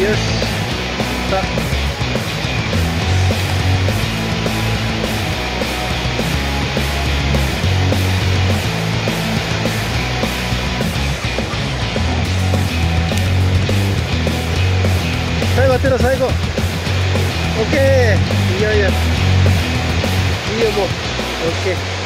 よしさあ最後当てろ最後。オッケーいやいや。いいよもう。オッケー